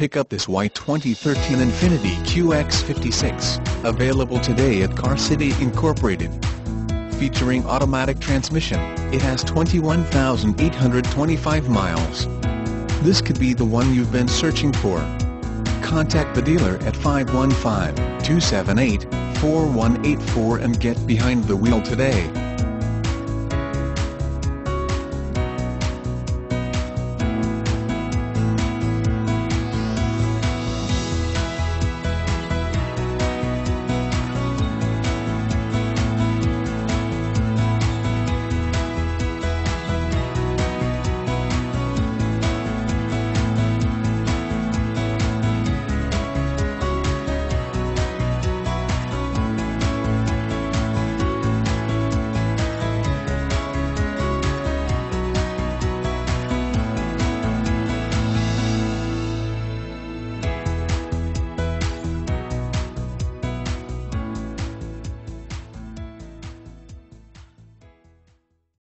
Pick up this white 2013 Infiniti QX56, available today at Car City Incorporated. Featuring automatic transmission, it has 21,825 miles. This could be the one you've been searching for. Contact the dealer at 515-278-4184 and get behind the wheel today.